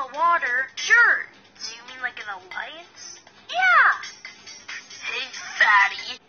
the water. Sure. Do you mean like an alliance? Yeah. Hey, fatty.